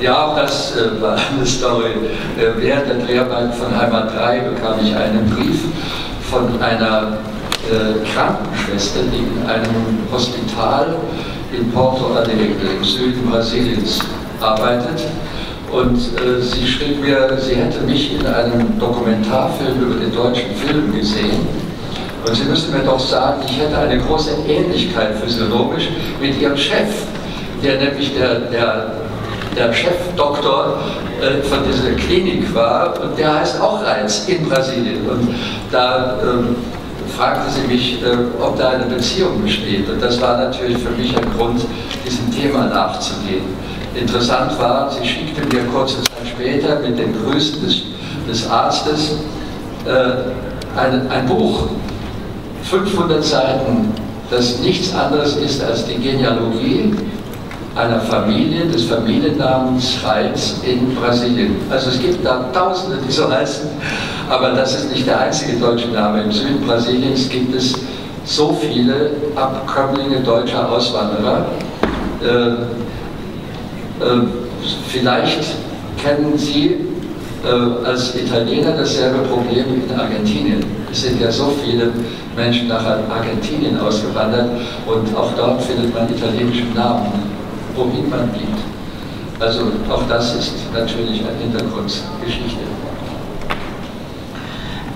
Ja, das äh, war eine Story. Äh, während der Dreharbeiten von Heimat 3 bekam ich einen Brief von einer äh, Krankenschwester, die in einem Hospital in Porto Alegre im Süden Brasiliens arbeitet. Und äh, sie schrieb mir, sie hätte mich in einem Dokumentarfilm über den deutschen Film gesehen. Und sie müsste mir doch sagen, ich hätte eine große Ähnlichkeit physiologisch mit ihrem Chef, der nämlich der, der, der Chefdoktor äh, von dieser Klinik war und der heißt auch Reitz in Brasilien. Und da ähm, fragte sie mich, äh, ob da eine Beziehung besteht. Und das war natürlich für mich ein Grund, diesem Thema nachzugehen. Interessant war, sie schickte mir kurze Zeit später mit den Grüßen des, des Arztes äh, ein, ein Buch, 500 Seiten, das nichts anderes ist als die Genealogie einer Familie des Familiennamens Reitz in Brasilien. Also es gibt da Tausende, die so heißen, aber das ist nicht der einzige deutsche Name. Im Süden Brasiliens gibt es so viele Abkömmlinge deutscher Auswanderer. Äh, äh, vielleicht kennen Sie äh, als Italiener dasselbe Problem in Argentinien. Es sind ja so viele Menschen nach Argentinien ausgewandert und auch dort findet man italienische Namen wohin man geht. Also auch das ist natürlich eine Hintergrundgeschichte.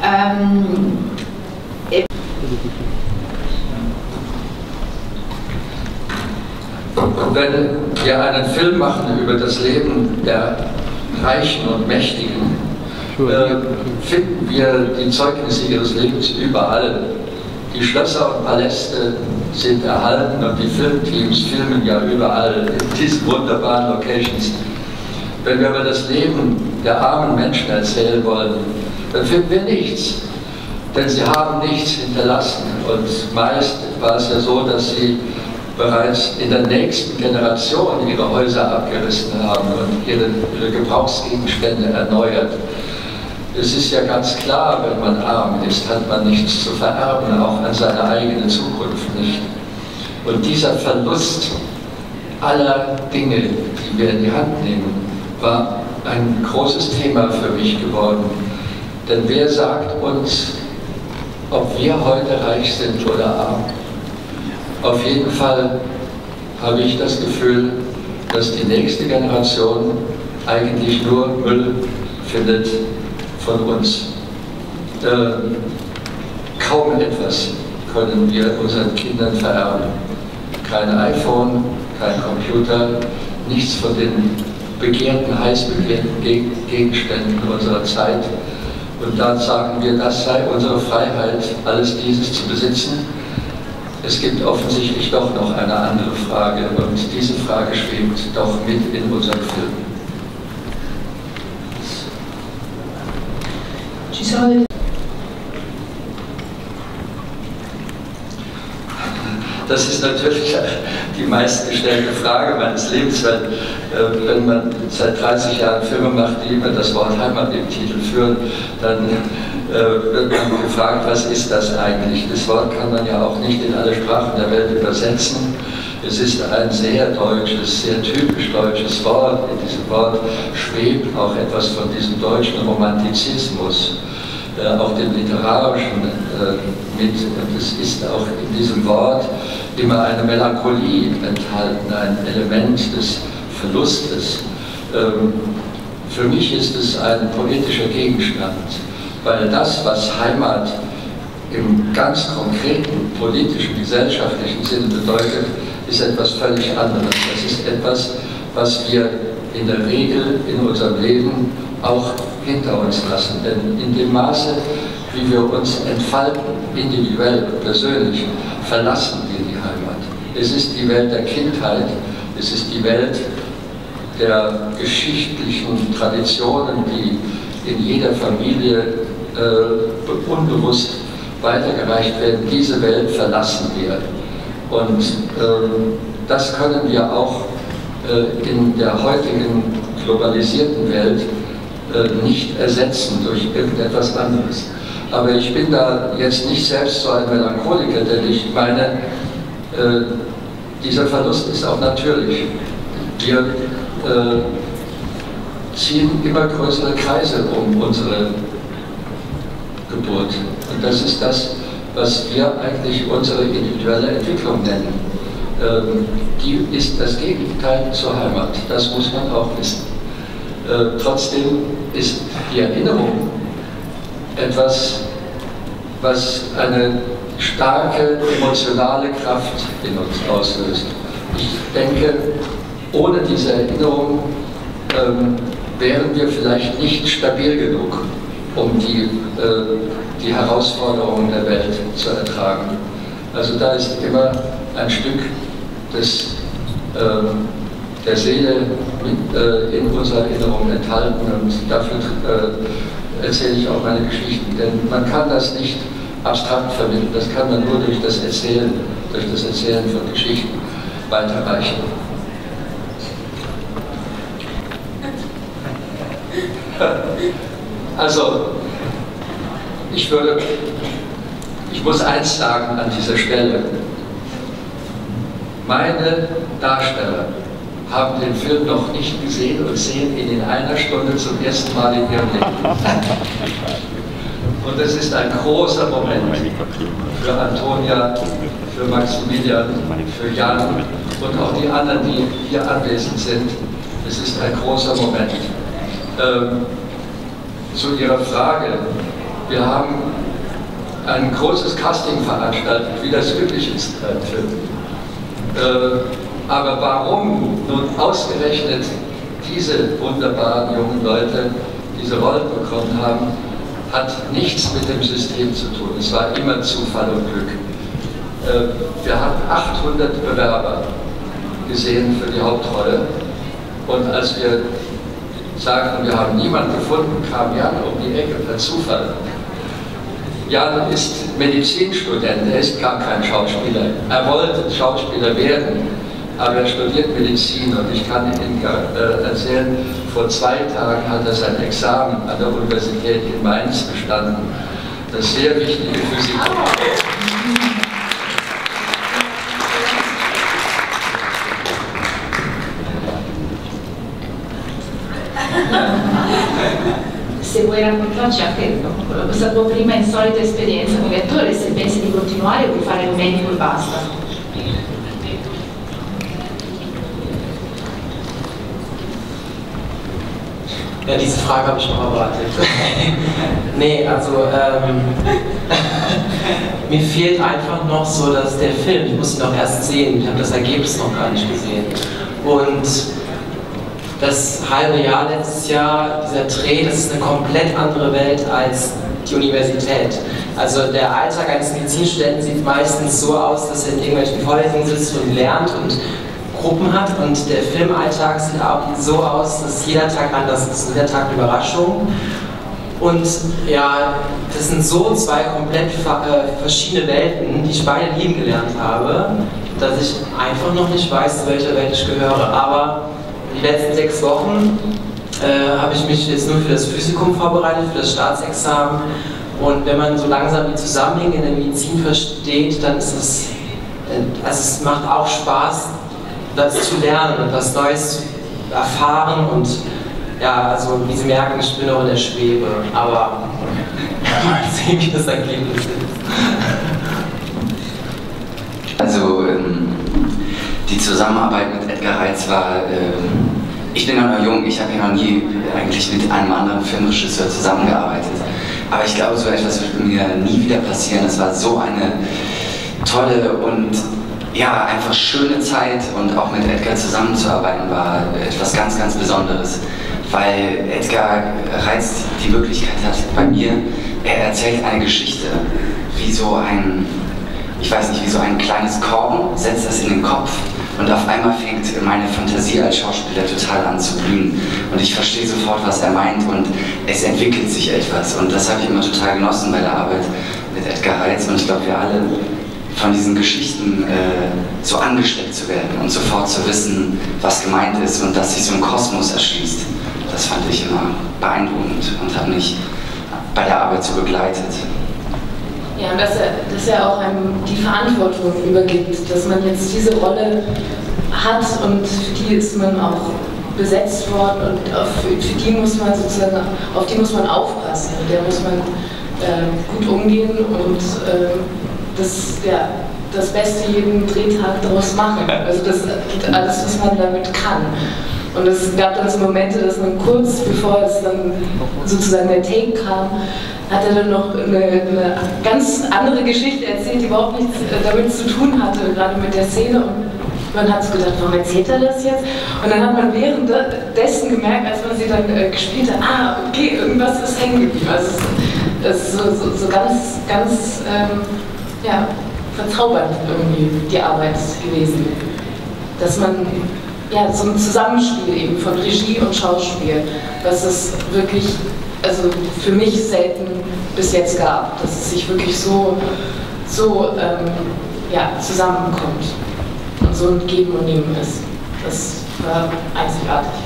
Ähm, wenn wir einen Film machen über das Leben der Reichen und Mächtigen, äh, finden wir die Zeugnisse ihres Lebens überall. Die Schlösser und Paläste sind erhalten und die Filmteams filmen ja überall in diesen wunderbaren Locations. Wenn wir über das Leben der armen Menschen erzählen wollen, dann finden wir nichts. Denn sie haben nichts hinterlassen. Und meist war es ja so, dass sie bereits in der nächsten Generation ihre Häuser abgerissen haben und ihre, ihre Gebrauchsgegenstände erneuert. Es ist ja ganz klar, wenn man arm ist, hat man nichts zu vererben, auch an seine eigene Zukunft nicht. Und dieser Verlust aller Dinge, die wir in die Hand nehmen, war ein großes Thema für mich geworden. Denn wer sagt uns, ob wir heute reich sind oder arm? Auf jeden Fall habe ich das Gefühl, dass die nächste Generation eigentlich nur Müll findet von uns. Äh, kaum etwas können wir unseren Kindern vererben. Kein iPhone, kein Computer, nichts von den begehrten, heiß begehrten Gegenständen unserer Zeit. Und dann sagen wir, das sei unsere Freiheit, alles dieses zu besitzen. Es gibt offensichtlich doch noch eine andere Frage und diese Frage schwebt doch mit in unserem Film. Das ist natürlich die meistgestellte Frage meines Lebens, weil äh, wenn man seit 30 Jahren Filme macht, die immer das Wort Heimat im Titel führen, dann äh, wird man gefragt, was ist das eigentlich? Das Wort kann man ja auch nicht in alle Sprachen der Welt übersetzen. Es ist ein sehr deutsches, sehr typisch deutsches Wort. In diesem Wort schwebt auch etwas von diesem deutschen Romantizismus äh, auch dem Literarischen äh, mit. Und es ist auch in diesem Wort immer eine Melancholie enthalten, ein Element des Verlustes. Ähm, für mich ist es ein politischer Gegenstand, weil das, was Heimat im ganz konkreten politischen, gesellschaftlichen Sinne bedeutet, ist etwas völlig anderes. Das ist etwas, was wir in der Regel in unserem Leben auch hinter uns lassen. Denn in dem Maße, wie wir uns entfalten, individuell, persönlich, verlassen wir die Heimat. Es ist die Welt der Kindheit, es ist die Welt der geschichtlichen Traditionen, die in jeder Familie äh, unbewusst weitergereicht werden. Diese Welt verlassen wir. Und äh, das können wir auch äh, in der heutigen globalisierten Welt äh, nicht ersetzen durch irgendetwas anderes. Aber ich bin da jetzt nicht selbst so ein Melancholiker, denn ich meine, äh, dieser Verlust ist auch natürlich. Wir äh, ziehen immer größere Kreise um unsere Geburt. Und das ist das, was wir eigentlich unsere individuelle Entwicklung nennen. Ähm, die ist das Gegenteil zur Heimat, das muss man auch wissen. Äh, trotzdem ist die Erinnerung etwas, was eine starke emotionale Kraft in uns auslöst. Ich denke, ohne diese Erinnerung ähm, wären wir vielleicht nicht stabil genug, um die, äh, die Herausforderungen der Welt zu ertragen. Also da ist immer ein Stück des, äh, der Seele äh, in unserer Erinnerung enthalten und dafür äh, erzähle ich auch meine Geschichten. Denn man kann das nicht abstrakt vermitteln, das kann man nur durch das Erzählen, durch das Erzählen von Geschichten weiterreichen. Also, ich würde, ich muss eins sagen an dieser Stelle. Meine Darsteller haben den Film noch nicht gesehen und sehen ihn in einer Stunde zum ersten Mal in ihrem Leben. Und es ist ein großer Moment für Antonia, für Maximilian, für Jan und auch die anderen, die hier anwesend sind. Es ist ein großer Moment. Ähm, zu Ihrer Frage. Wir haben ein großes Casting veranstaltet, wie das üblich ist beim Film. Äh, aber warum nun ausgerechnet diese wunderbaren jungen Leute diese Rollen bekommen haben, hat nichts mit dem System zu tun. Es war immer Zufall und Glück. Äh, wir haben 800 Bewerber gesehen für die Hauptrolle und als wir sagten, wir haben niemanden gefunden, kam Jan um die Ecke per Zufall. Jan ist Medizinstudent, er ist gar kein Schauspieler. Er wollte Schauspieler werden, aber er studiert Medizin und ich kann Ihnen äh, erzählen, vor zwei Tagen hat er sein Examen an der Universität in Mainz bestanden. Das sehr wichtige Physik. Se vuoi raccontarci anche questa tua prima insolita esperienza come attore, se pensi di continuare o di fare il medico e basta. Ja, diese Frage habe ich noch erwartet. nee, also ähm, mir fehlt einfach noch so, dass der Film, ich muss ihn noch erst sehen, ich habe das Ergebnis noch gar nicht gesehen. Und das halbe Jahr letztes Jahr, dieser Dreh, das ist eine komplett andere Welt als die Universität. Also der Alltag eines Medizinstudenten sieht meistens so aus, dass er in irgendwelchen Vorlesungen sitzt und lernt und Gruppen hat und der Filmalltag sieht auch so aus, dass jeder Tag anders ist, jeder Tag eine Überraschung. Und ja, das sind so zwei komplett äh, verschiedene Welten, die ich beide lieben gelernt habe, dass ich einfach noch nicht weiß, zu welcher Welt ich gehöre. Aber die letzten sechs Wochen äh, habe ich mich jetzt nur für das Physikum vorbereitet, für das Staatsexamen. Und wenn man so langsam die Zusammenhänge in der Medizin versteht, dann ist es, äh, also es macht auch Spaß, das zu lernen und was Neues zu erfahren und ja, also wie Sie merken, ich bin noch in der Schwebe, aber mal sehen, wie das Ergebnis ist. Also ähm, die Zusammenarbeit mit Edgar Reitz war, ähm, ich bin ja noch jung, ich habe ja noch nie eigentlich mit einem anderen Filmregisseur zusammengearbeitet. Aber ich glaube, so etwas wird mir nie wieder passieren. Es war so eine tolle und ja, einfach schöne Zeit und auch mit Edgar zusammenzuarbeiten war etwas ganz, ganz Besonderes, weil Edgar Reitz die Möglichkeit hat bei mir, er erzählt eine Geschichte, wie so ein, ich weiß nicht, wie so ein kleines Korn, setzt das in den Kopf und auf einmal fängt meine Fantasie als Schauspieler total an zu blühen. Und ich verstehe sofort, was er meint und es entwickelt sich etwas. Und das habe ich immer total genossen bei der Arbeit mit Edgar Reitz. Und ich glaube, wir alle von diesen Geschichten äh, so angesteckt zu werden und sofort zu wissen, was gemeint ist und dass sich so ein Kosmos erschließt. Das fand ich immer beeindruckend und hat mich bei der Arbeit so begleitet. Ja, und dass er, dass er auch einem die Verantwortung übergibt, dass man jetzt diese Rolle hat und für die ist man auch besetzt worden und auf, für die muss man sozusagen, auf die muss man aufpassen, mit der muss man äh, gut umgehen und äh, das, ja, das Beste jeden Drehtag daraus machen. Also das alles, was man damit kann. Und es gab dann so Momente, dass man kurz bevor es dann sozusagen der Take kam, hat er dann noch eine, eine ganz andere Geschichte erzählt, die überhaupt nichts äh, damit zu tun hatte, gerade mit der Szene. Und man hat so gedacht, warum erzählt er das jetzt? Und dann hat man währenddessen gemerkt, als man sie dann äh, gespielt hat, ah, okay, irgendwas ist hängen geblieben. Also es ist so, so, so ganz, ganz ähm, ja, verzaubernd irgendwie die Arbeit gewesen. Dass man ja, so ein Zusammenspiel eben von Regie und Schauspiel, was es wirklich, also für mich selten bis jetzt gab, dass es sich wirklich so, so ähm, ja, zusammenkommt und so ein Geben und Nehmen ist. Das war einzigartig.